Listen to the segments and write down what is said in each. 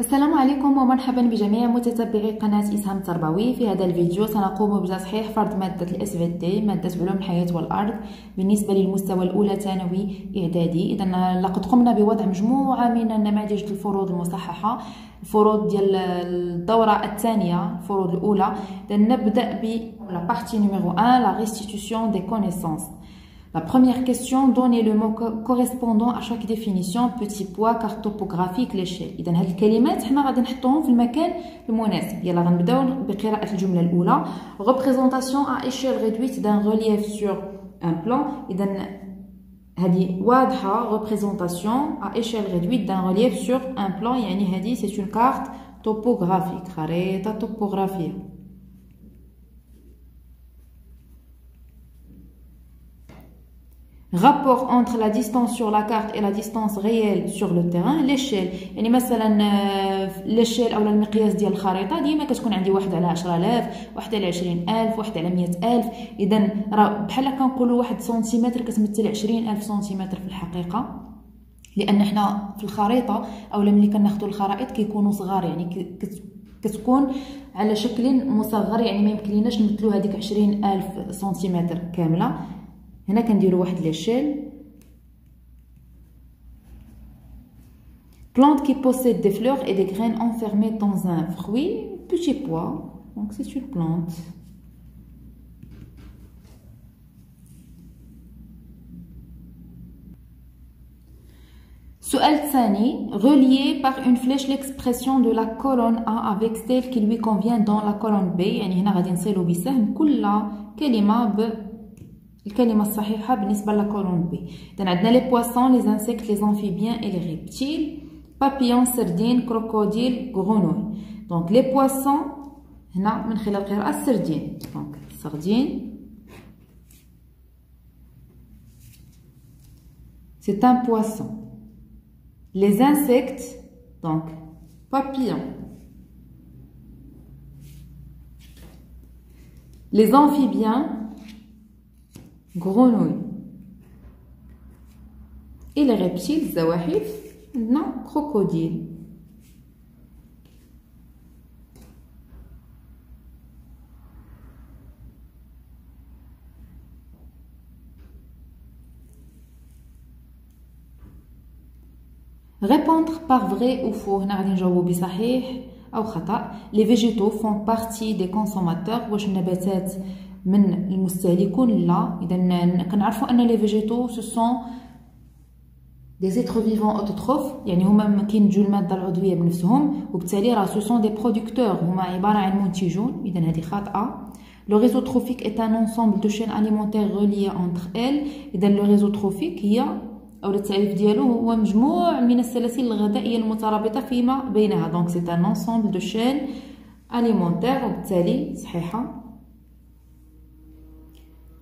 السلام عليكم ومرحبا بجميع متتبعي قناة إسهام التربوي. في هذا الفيديو سنقوم بتصحيح فرض مادة الـ SVT في مادة علوم الحياة والأرض بالنسبة للمستوى الأولى ثانوي إعدادي. إذا لقد قمنا بوضع مجموعة من النماذج الفروض المصححة. الفروض ديال الدورة الثانية الفروض الأولى. نبدأ ب la partie numéro 1 la restitution des connaissances La première question, donnez le mot correspondant à chaque définition, petit poids, carte topographique, l'échelle. إذا هاد الكلمات حنا غادي نحطوهم في المكان المناسب. يلا غنبداو بقراءة الجملة الأولى. Représentation à échelle réduite d'un relief sur un plan. إذا هذه واضحة représentation à échelle réduite d'un relief sur un plan يعني هذه c'est une carte topographique خريطة توبوغرافية. Rapport entre la distance sur la carte et la distance réelle sur le terrain l'échelle. يعني مثلا l'échelle أو المقياس ديال الخريطه ديما كتكون عندي واحد على 10000 واحد على 20000 واحد على 100000 اذا راه بحال كنقولوا واحد سنتيمتر كتمثل 20000 سنتيمتر في الحقيقة لأن حنا في الخريطه اولا ملي كناخذوا الخرائط كيكونوا صغار يعني كتكون على شكل مصغر يعني ما يمكنليناش نمثلوا هذيك 20000 سنتيمتر كامله هنا كنديرو واحد ليشيل plante qui possède des fleurs et des graines enfermées dans un fruit petit pois donc c'est une plante سؤال ثاني relié par une flèche l'expression de la colonne A avec celle qui lui convient dans la colonne B يعني هنا غادي نصيلو بسهم كل كلمة ب الكلمة الصحيحة بالنسبة لكولون بي إذا عندنا لي بواسون لي انسيكت لي زامفيبيان اي لي ريبتيل بابيون سردين كروكوديل غرونوي دونك لي بواسون هنا من خلال قراءة السردين دونك السردين c'est un poisson. Les insectes, donc papillons. Les amphibiens, grenouille. Et les reptiles, zawahif, non, crocodile. Répondre par vrai ou faux, les végétaux font partie des consommateurs, من المستهلكون لا. اذا كنعرفوا أن les végétaux ce sont des êtres vivants autotrophes يعني هما كينتجوا الماده العضوية بنفسهم وبالتالي راه ce sont des producteurs هما عبارة عن منتجون. اذا هذه خاطئة. le réseau trophique est un ensemble de chaînes alimentaires reliées entre elles. اذا le réseau trophique هي أو التعريف ديالو هو مجموع من السلاسل الغذائية المترابطة فيما بينها. donc c'est un ensemble de chaînes alimentaire وبالتالي صحيحة.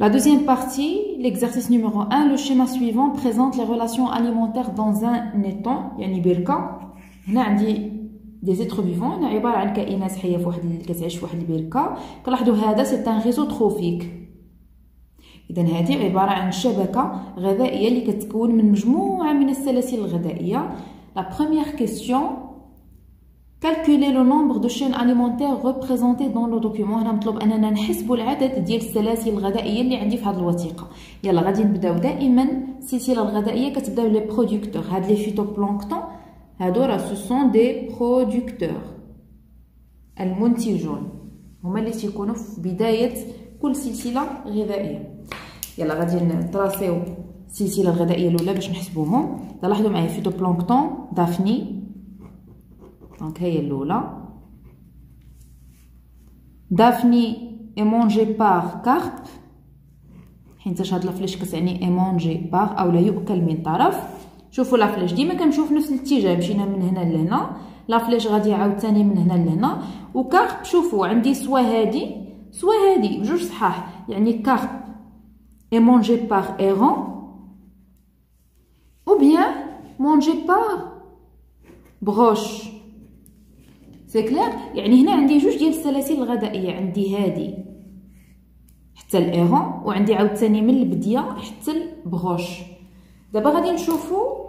La deuxième partie, l'exercice numéro 1, le schéma suivant présente les relations alimentaires dans un étang, يعني بركة. هنا عندي des êtres vivants هنا عبارة عن كائنات حية في واحد كتعيش في واحد البركة كنلاحظوا هذا سي ان ريزو تروفيك إذا هذه عبارة عن شبكة غذائية اللي كتكون من مجموعة من السلاسل الغذائية. لا بروميير كيسيون Calculer le nombre de chaînes alimentaires représentées dans le document. هنا مطلوب أننا نحسبوا العدد ديال السلاسل الغذائية اللي عندي في هذه الوثيقة. يلا غادي نبداو دائما. السلسلة الغذائية كتبدا les producteurs هاد les phytoplanctons هادو راه ce sont des producteurs المنتجون. هما اللي تيكونوا في بداية كل سلسلة غذائية. يلا غادي ن tracer يو السلسلة الغذائية الأولى باش نحسبوهم. لاحظوا معايا phytoplancton daphnie donc هي الاولى daphnie est mangée par carpe حينتاش هاد la flèche كتعني est mangé par أو لا يؤكل من طرف شوفوا la flèche ديما كنمشيو في نفس الاتجاه مشينا من هنا لهنا la flèche غادي عاوتاني من هنا لهنا و carpe شوفوا عندي سوا هادي سوا هادي بجوج صحاح يعني carpe est mangée par héron ou bien mangé par brochet c'est clair يعني هنا عندي جوج ديال السلاسل الغذائيه عندي هادي حتى ال héron وعندي عاوتاني من البدية حتى ال brochet. دابا غادي نشوفوا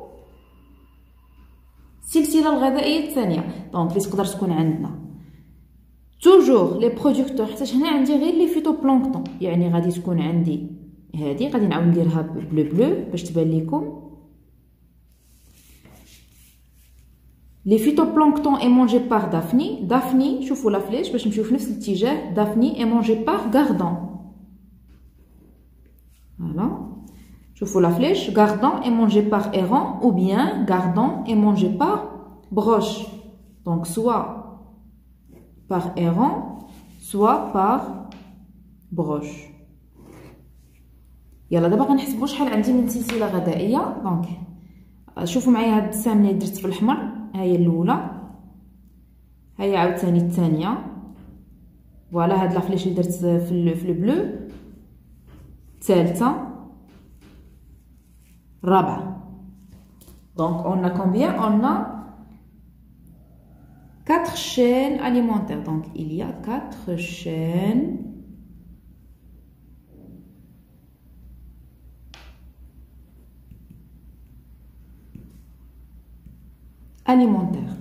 السلسله الغذائيه الثانية. donc اللي تقدر تكون عندنا؟ toujours les producteurs حتى هنا عندي غير les phytoplanctons يعني غادي تكون عندي هادي غادي نعاود نديرها bleu bleu باش تبان لكم لي فيتوبلانكتون اي مونجي بار دافني دافني شوفوا لا فليش باش نمشيو في نفس الاتجاه دافني اي مونجي بار غاردون فوالا شوفوا لا فليش غاردون اي مونجي بار ايرون او بيان غاردون اي مونجي بار بروش دونك سوا بار ايرون سوا بار بروش يلا دابا غنحسبوا شحال عندي من سلسله غذائيه دونك شوفوا معايا هاد السامنه درت في الاحمر هاهي الأولى هاهي عاوتاني الثانية voilà هاد la flèche اللي درت في في ال bleu. الثالثه الرابعة. donc on combien on a 4 chaînes alimentaires. Donc il y a 4 chaînes alimentaire.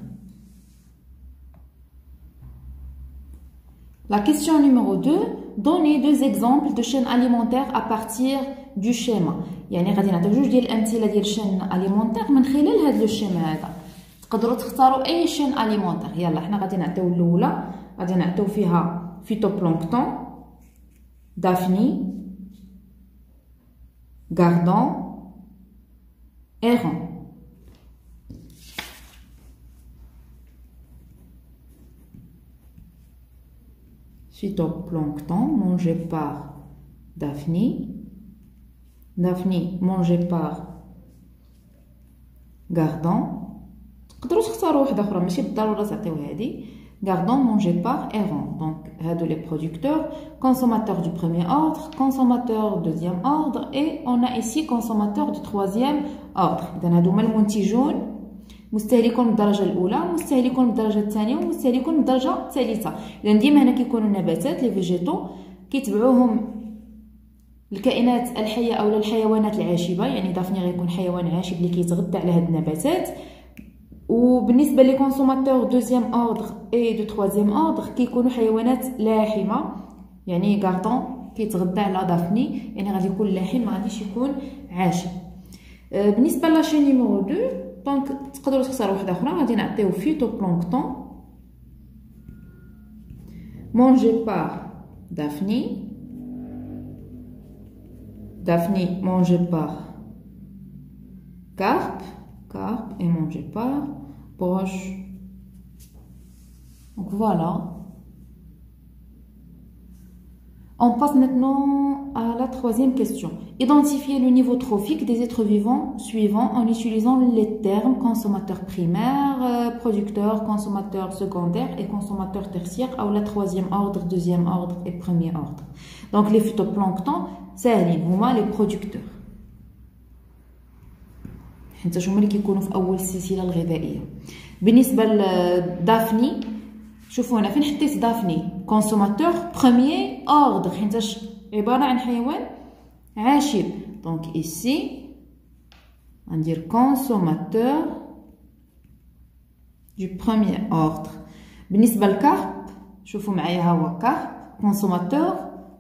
La question numéro 2, donnez deux exemples de chaînes alimentaires à partir du schéma. يعني غادي نعطيو جوج ديال الامثله ديال الشين اليمونتير من خلال هذا الشيما هذا تقدروا تختاروا اي شين اليمونتير يلا حنا غادي نعطيو الاولى غادي نعطيو فيها فيتوبلانكتون دافني غاردون ايرون phytoplancton mangé par Daphne. Daphne mangé par Gardon. تقدروا تختاروا واحده اخرى ماشي بالضروره تعطيو هذه Gardon mangé par Errant. Donc, هادو les producteurs, consommateurs du premier ordre, consommateurs du deuxième ordre et on a ici consommateurs du troisième ordre. إذا هادو هما المنتجون مستهلكون من الدرجه الأولى مستهلكون من الدرجه الثانية ومستهلكون من الدرجه الثالثة. اذا ديما هنا كيكونوا النباتات les végétaux كيتبعوهم الكائنات الحية أو الحيوانات العاشبة يعني daphnie غيكون حيوان عاشب اللي كيتغذى على هاد النباتات. وبالنسبة les consommateurs deuxième ordre et du troisième ordre كيكونوا حيوانات لاحمة يعني gardon كيتغذى على daphnie يعني غادي يكون لاحم ما غاديش يكون عاشب. آه، بالنسبة la chaîne numéro 2 دونك تقدروا تختاروا واحده اخرى غادي نعطيو فيتوبلانكتون مونجي بار دافني دافني مونجي بار كارب كارب اي مونجي بار بروش دونك فوالا On passe maintenant à la troisième question. Identifier le niveau trophique des êtres vivants suivants en utilisant les termes consommateurs primaires, euh, producteurs, consommateurs secondaires et consommateurs tertiaires ou la troisième ordre, deuxième ordre et premier ordre. Donc les phytoplanktons, c'est les producteurs. حيت هما اللي كيكونوا في اول السلسله الغذائيه بالنسبه لدافني شوفوا هنا فين حطيت دافني كونسوماتور بروميير اوردر حيتاش عباره عن حيوان عاشب دونك ايسي غندير كونسوماتور دو بروميير اوردر بالنسبه للكارب شوفوا معايا ها هو كارب كونسوماتور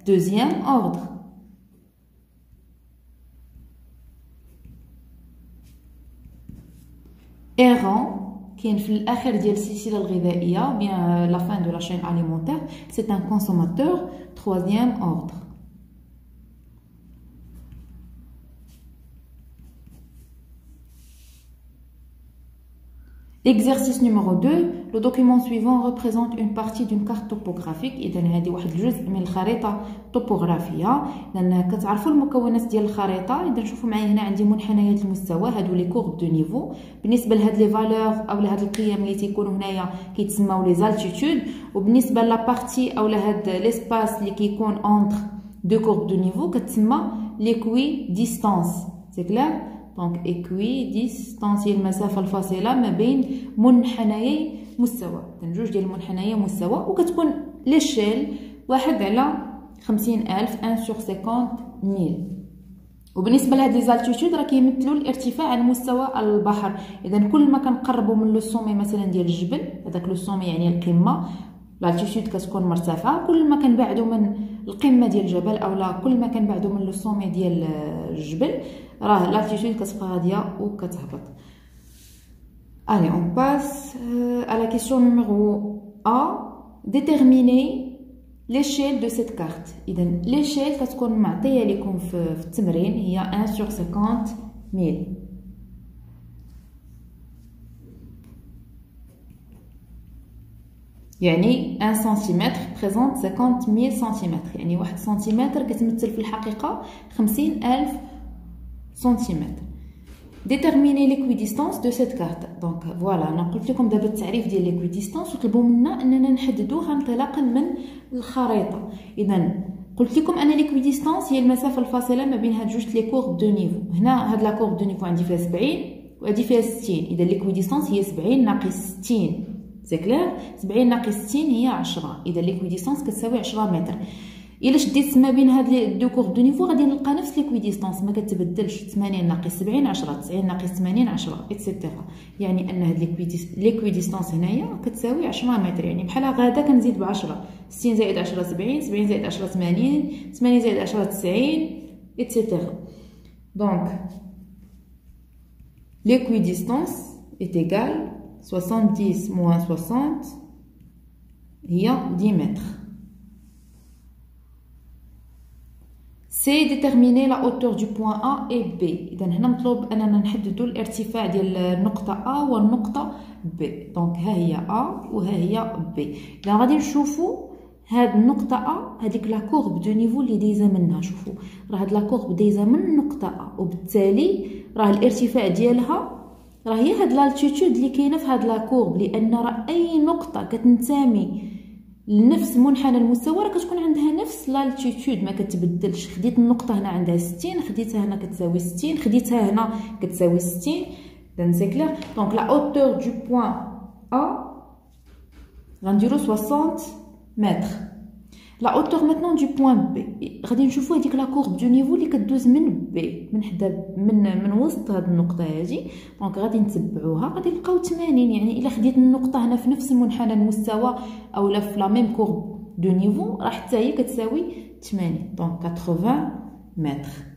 دوزيام اوردر ايرون كاين في الاخر ديال السلسله الغذائيه بيان لا فان دو لا شين اليمونتير سي ان كونسوماتور تروازيام اوردر Exercice numéro 2, le document suivant représente une partie d'une carte topographique اذا هذه واحد الجزء من الخريطه الطوبوغرافيه لان كتعرفوا المكونات ديال الخريطه اذا نشوفوا معايا هنا عندي منحنيات المستوى هادو لي كورب دو نيفو بالنسبه لهاد لي فالور او لهاد القيم اللي تيكونوا هنايا كيتسموا لي زالتيتود وبالنسبه لا بارتي او لهاد ليسباس اللي كيكون اونتر دو كورب دو نيفو كتسمى ليكوي ديستانس سي كلير دونك ايكوي ديستانس هي المسافه الفاصله ما بين منحنيي مستوى جوج ديال المنحنيي مستوى وكتكون l'échelle واحد على خمسين ألف un sur cinquante mille وبالنسبة لهاد les altitudes راه كيمثلوا الارتفاع عن مستوى البحر. اذا كل ما كنقربوا من le sommet مثلا ديال الجبل هذاك le sommet يعني القمة l'altitude كتكون مرتفعة. كل ما كنبعدوا من القمة ديال الجبل اولا كل ما كنبعدوا من لو سومي ديال الجبل راه لالتيتود كتبقى غادية وكتهبط Allez, on passe euh, à la question numéro A. Déterminer l'échelle de cette carte. l'échelle كتكون معطية لكم في, في التمرين هي 1 sur 50 000. يعني 1 سنتيمتر représente 50 mille سنتيمتر يعني واحد سنتيمتر كتمثل في الحقيقة 50 ألف سنتيمتر déterminer l'équidistance de cette carte donc voilà أنا قلت لكم دابا التعريف ديال l'équidistance وطلبوا منا أننا نحددوها انطلاقا من الخريطة. اذا قلت لكم أن l'équidistance هي المسافة الفاصلة ما بين هاد جوج les courbes de niveau. هنا هاد la courbe de niveau عندي فيها 70 وهادي فيها 60 اذا l'équidistance هي 70 ناقص 60 c'est clair 70 ناقص 60 هي 10 إذا l'équidistance كتساوي 10 متر. إلا شديت ما بين هاد les deux courbes de niveau غادي نلقى نفس l'équidistance ما كتبدلش. 80 ناقص 70 10 90 ناقص 80 10 et cetera يعني أن هاد l'équidistance هنايا كتساوي 10 متر. يعني بحال غادا كنزيد ب 10 60 زائد 10 70 70 زائد 10 80 80 زائد 10 90 et cetera donc l'équidistance est 70 moins 60 هي 10 متر c'est déterminer la hauteur de point A et B اذا هنا مطلوب اننا نحددوا الارتفاع ديال النقطه ا والنقطه B donc ها هي A وها هي B اذا غادي نشوفوا هاد النقطة أ هذيك la courbe de niveau اللي دايزة منها شوفوا راه هاد la courbe دايزة من النقطة أ وبالتالي راه الارتفاع ديالها راه هي هاد l'altitude اللي كاينة في هاد la courbe لأن راه أي نقطة كتنتمي لنفس منحنى المستوى راه كتكون عندها نفس l'altitude. ما كتبدلش. خديت النقطة هنا عندها 60 خديتها هنا كتساوي 60 خديتها هنا كتساوي 60 اذا c'est clair donc la hauteur de point A غنديرو 60 متر la hauteur maintenant de point B غادي نشوفو هذيك la courbe de niveau اللي كدوز من B من حدا من من وسط هاد النقطة هادي. donc غادي نتبعوها. غادي نلقاو 80 يعني إلا خديت النقطة هنا في نفس منحنى المستوى اولا في la même courbe de niveau راه حتى هي كتساوي 80 donc 80 متر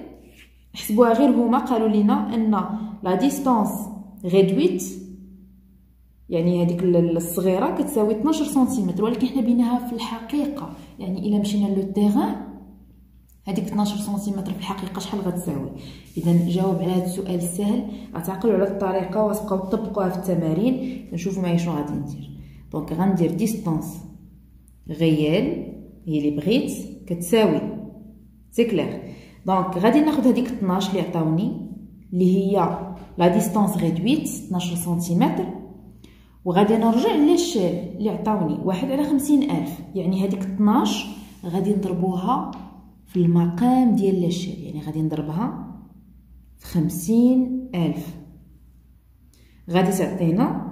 حسبوها غير هما قالوا لنا إن la distance réduite يعني هذيك الصغيرة كتساوي 12 سنتيمتر ولكن حنا بغيناها في الحقيقة يعني إلا مشينا le terrain هذيك 12 سنتيمتر في الحقيقة شحال غتساوي؟ اذا جاوب على هذا السؤال السهل غتعقلوا على الطريقة وتبقاو تطبقوها في التمارين نشوفوا معايا شنو غادي ندير. donc غندير distance réelle هي اللي بغيت كتساوي c'est clair donc غادي ناخذ هذيك 12 اللي عطاوني اللي هي la distance réduite 12 سنتيمتر وغادي نرجع ل l'échelle اللي عطاوني واحد على خمسين ألف يعني هذيك 12 غادي نضربوها في المقام ديال l'échelle يعني غادي نضربها في خمسين ألف غادي تعطينا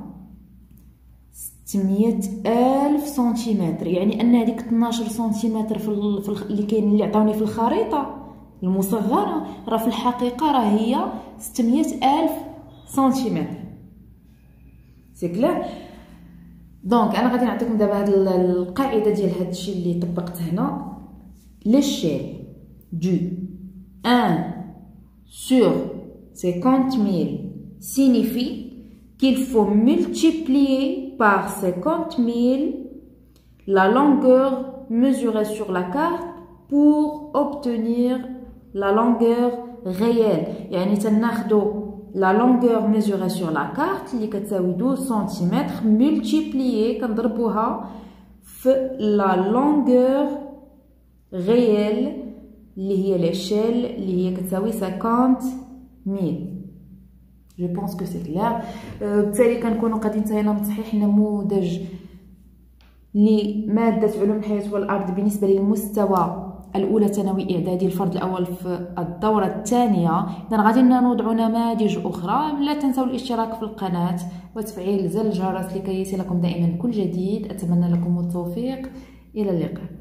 ستمية ألف سنتيمتر يعني أن هذيك 12 سنتيمتر في, ال... في ال... اللي كاين اللي عطاوني في الخريطة المصغرة راه في الحقيقة راه هي ستمية ألف سنتيمتر سي كلير دونك انا غادي نعطيكم دابا هاد القاعده ديال هاد الشيء اللي طبقت هنا l'échelle du 1 sur 50 000 signifie qu'il faut multiplier par 50 000 la longueur mesurée sur la carte pour obtenir la longueur réelle. يعني تناخدو la longueur mesurée sur la carte اللي كتساوي 12 سم multiplié كنضربوها في la longueur réelle اللي هي l'échelle اللي هي كتساوي 50 mille je pense que c'est clair بالتالي كنكونوا قادين انتهينا من تصحيح نموذج لماده علوم الحياة والارض بالنسبة للمستوى الأولى ثانوي إعدادي الفرض الأول في الدورة الثانية. اذا غادي نوضع نماذج أخرى. لا تنسوا الاشتراك في القناة وتفعيل زر الجرس لكي يصلكم دائما كل جديد. أتمنى لكم التوفيق. إلى اللقاء.